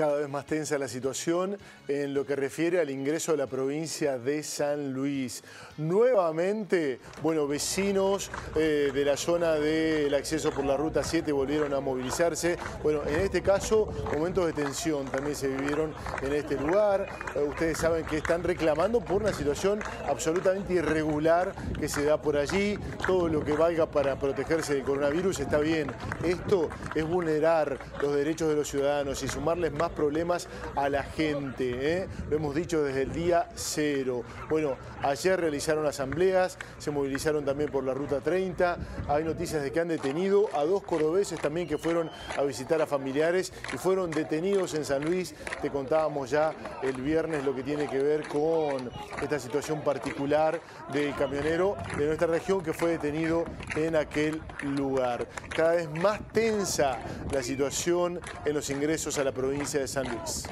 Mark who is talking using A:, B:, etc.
A: Cada vez más tensa la situación en lo que refiere al ingreso a la provincia de San Luis. Nuevamente, bueno, vecinos eh, de la zona del acceso por la Ruta 7 volvieron a movilizarse. Bueno, en este caso, momentos de tensión también se vivieron en este lugar. Eh, ustedes saben que están reclamando por una situación absolutamente irregular que se da por allí. Todo lo que valga para protegerse del coronavirus está bien. Esto es vulnerar los derechos de los ciudadanos y sumarles más problemas a la gente. ¿eh? Lo hemos dicho desde el día cero. Bueno, ayer realizaron asambleas, se movilizaron también por la Ruta 30. Hay noticias de que han detenido a dos cordobeses también que fueron a visitar a familiares y fueron detenidos en San Luis. Te contábamos ya el viernes lo que tiene que ver con esta situación particular del camionero de nuestra región que fue detenido en aquel lugar. Cada vez más tensa la situación en los ingresos a la provincia de San Luis.